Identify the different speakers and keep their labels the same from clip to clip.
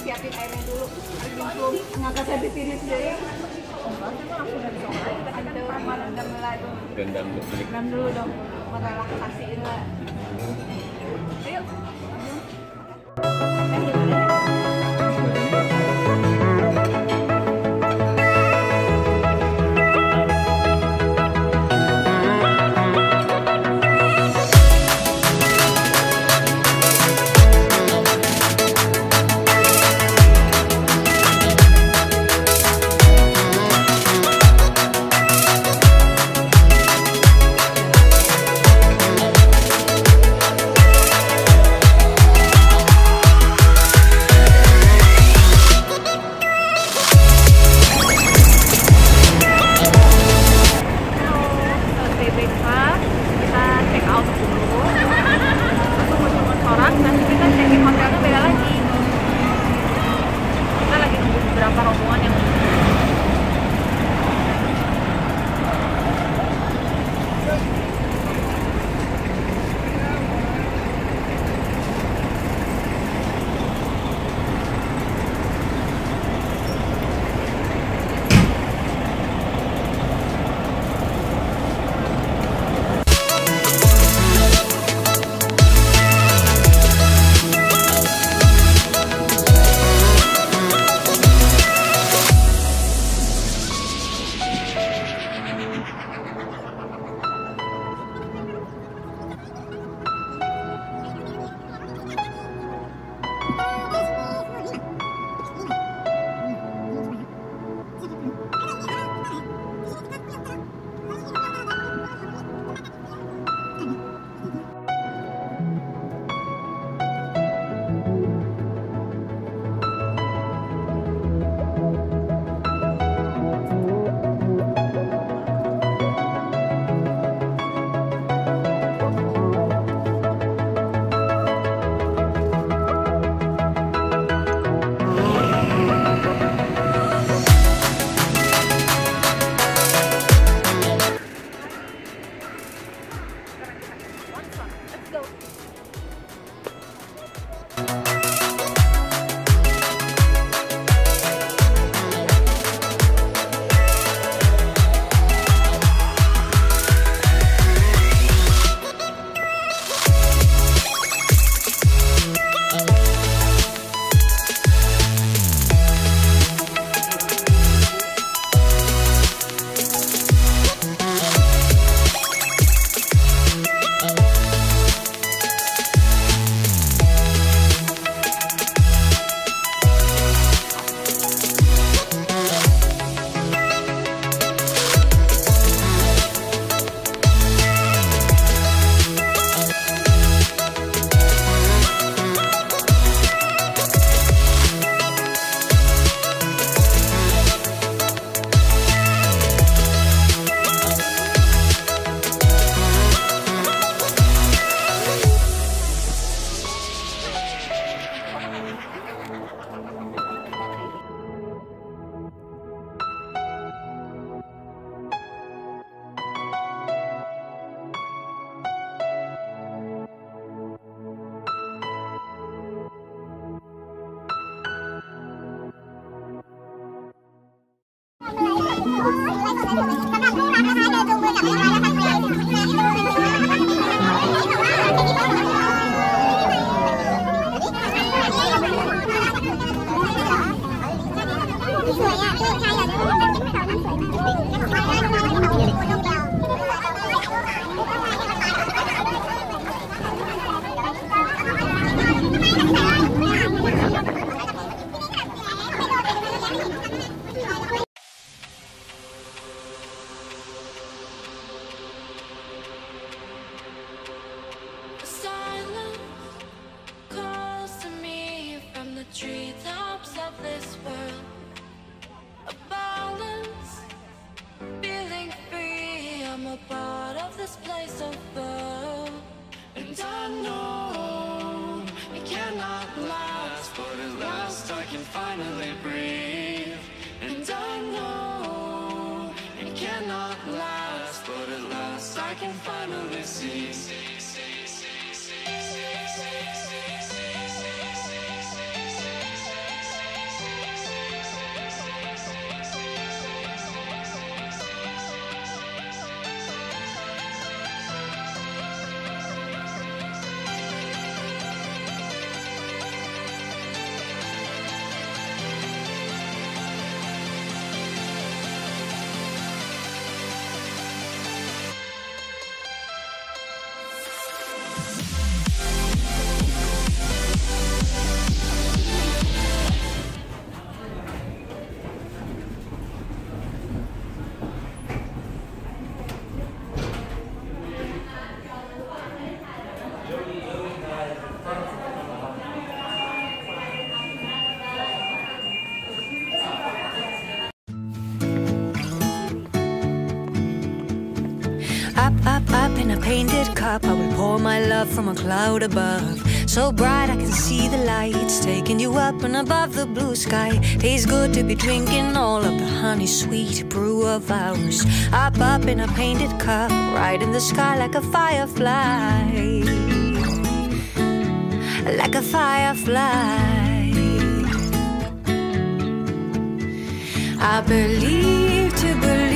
Speaker 1: siapin airnya dulu harus nggak kasih di piring sendiri
Speaker 2: dendam dulu
Speaker 1: dong merelaksasiin lah
Speaker 3: I can finally see. pour my love from a cloud above. So bright I can see the lights taking you up and above the blue sky. Tastes good to be drinking all of the honey sweet brew of ours. Up, up in a painted cup, right in the sky like a firefly. Like a firefly. I believe to believe.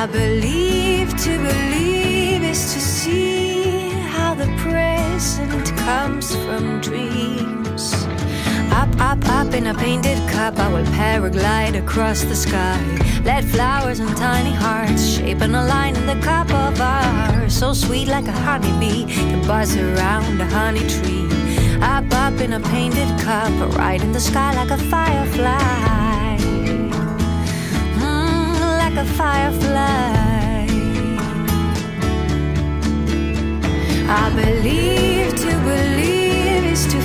Speaker 3: I believe to believe is to see how the present comes from dreams. Up, up, up in a painted cup, I will paraglide across the sky. Let flowers and tiny hearts shaping a line in the cup of ours. So sweet like a honeybee to buzz around a honey tree. Up, up in a painted cup, right in the sky like a firefly. firefly. I believe to believe is to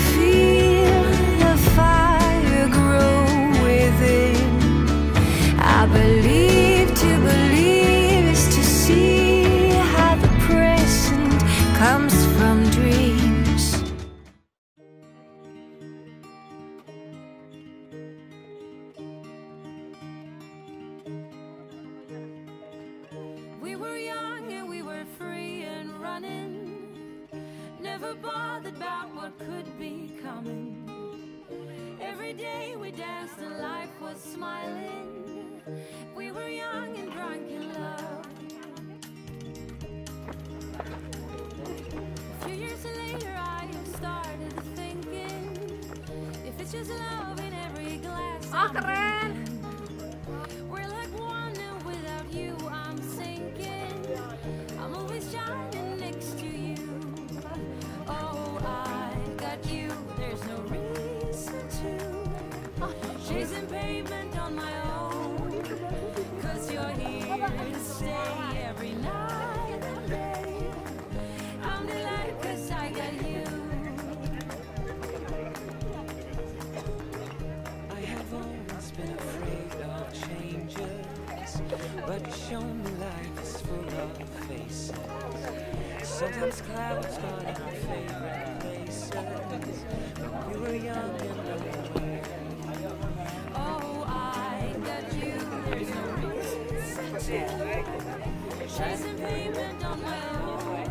Speaker 3: Wah
Speaker 1: keren.
Speaker 4: But you show me life is full of faces Sometimes clouds are our favorite places When we were young and alone
Speaker 3: Oh, I got you Chasing payment on my own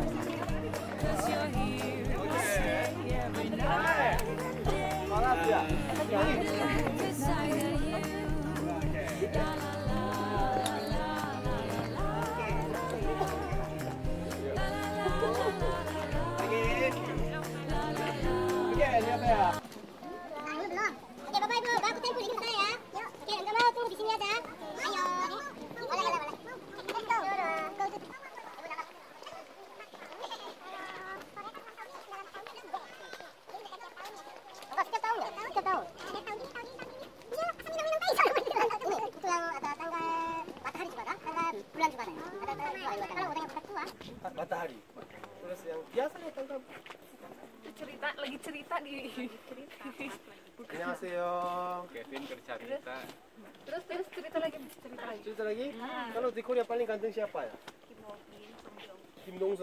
Speaker 3: Cause you're here to stay every night
Speaker 5: bizim ya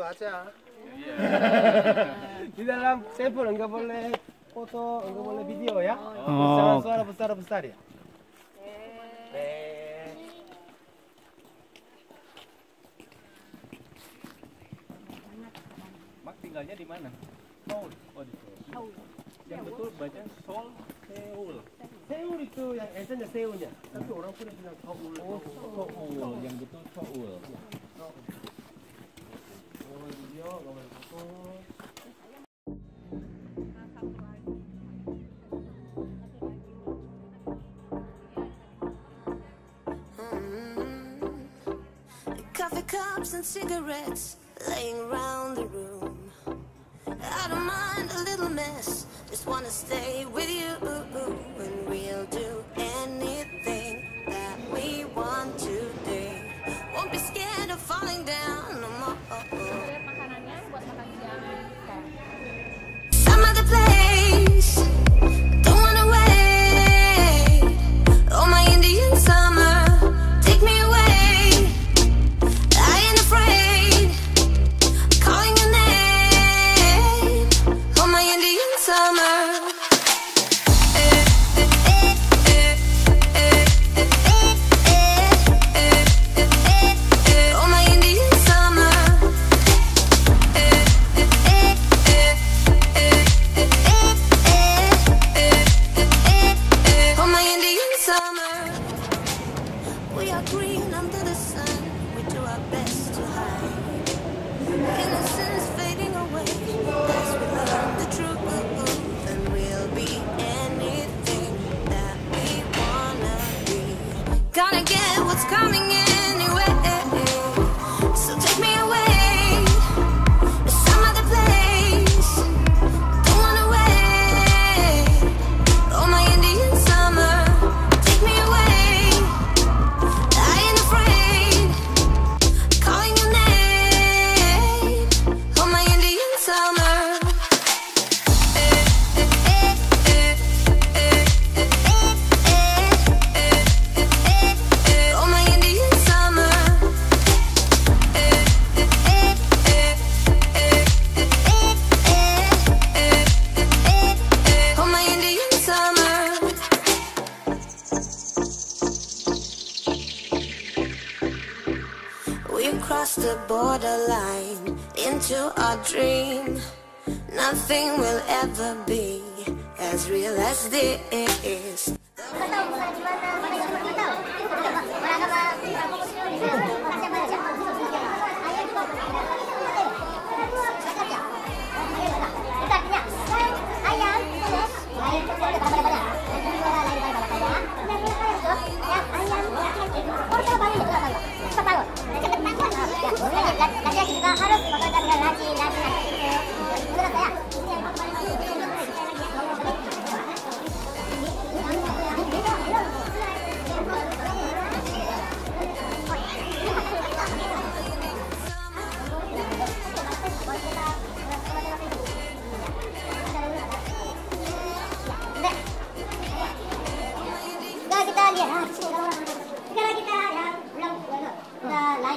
Speaker 5: aja.
Speaker 1: Di
Speaker 6: dalam telepon enggak boleh foto, enggak boleh video ya.
Speaker 2: Oh.
Speaker 6: Suara besar besar ya.
Speaker 2: Mak tinggalnya di mana? Seoul. Oh, di Seoul. Yang betul baca Seoul, Seoul.
Speaker 6: Seoul itu yang esennya Seoulnya. Tapi orang punya bilang Seoul.
Speaker 2: Oh, Seoul. Yang betul Seoul.
Speaker 6: Seoul. Iya. Mm-hmm.
Speaker 3: Coffee cups and cigarettes laying around the room. I don't mind a little mess, just wanna stay with you.
Speaker 5: that's it.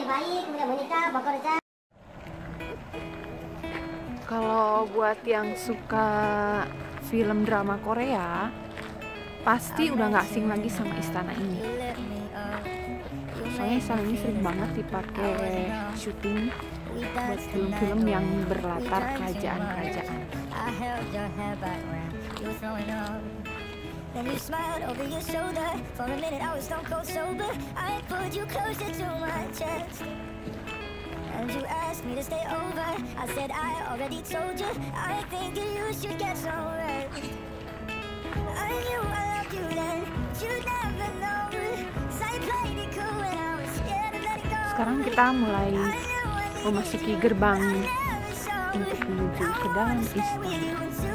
Speaker 5: baik, mudah menikah, bekerja.
Speaker 1: Kalau buat yang suka film drama Korea, pasti udah nggak asing lagi sama istana ini. Soalnya istana ini sering banget dipakai syuting buat film-film yang berlatar kerajaan-kerajaan.
Speaker 7: Then you smiled over your shoulder For a minute I was stone cold sober I pulled you closer to my chest And you asked me to stay over I said I already told you I think you should get some rest I knew I loved you then You never know So I played it cool when I was scared of letting go
Speaker 1: Sekarang kita mulai memasuki gerbang untuk menuju ke dalam istana.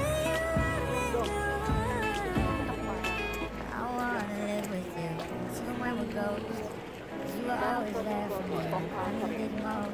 Speaker 7: bao ra phần mẹ anh tin ngon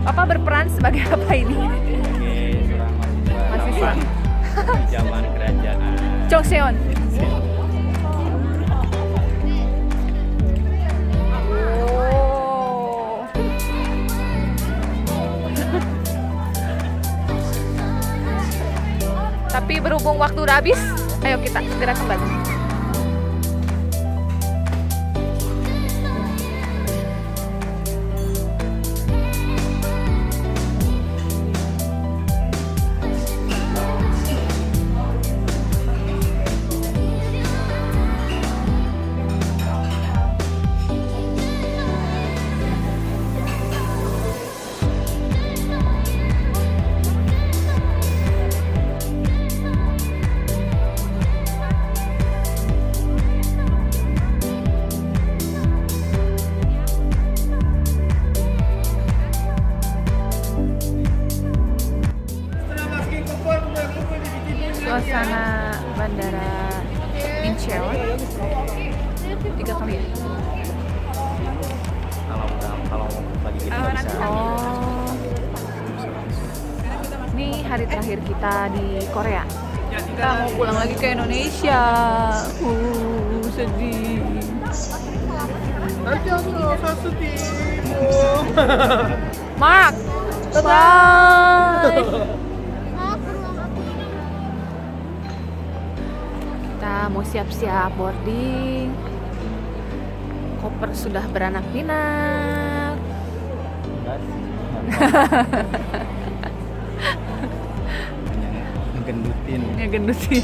Speaker 7: Papa
Speaker 3: berperan
Speaker 1: sebagai apa ini?
Speaker 2: Sebagai seorang Zaman kerajaan.
Speaker 1: Joseon. Oh. Tapi berhubung waktu udah habis, ayo kita segera kembali.
Speaker 6: nanti aku nggak usah Mak.
Speaker 1: Bye. bye kita mau siap-siap boarding koper sudah beranak pinak
Speaker 2: ngegendutin
Speaker 1: ngegendutin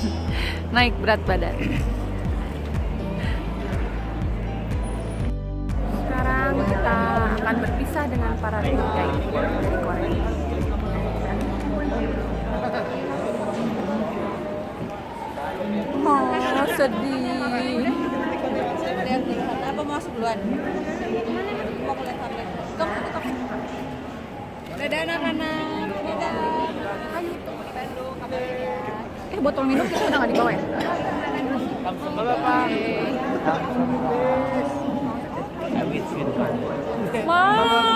Speaker 1: naik berat badan para sedih.
Speaker 8: apa mau duluan? anak-anak.
Speaker 1: Eh botol minum kita nggak dibawa ya? Gitu.
Speaker 2: Wow.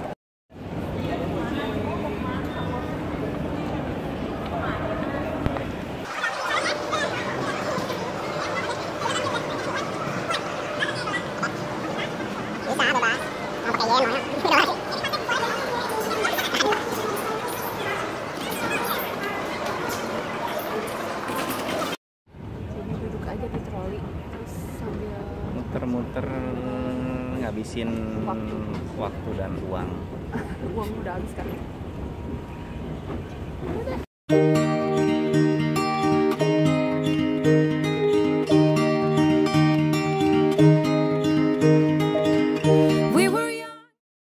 Speaker 2: ngabisin
Speaker 1: waktu
Speaker 2: dan uang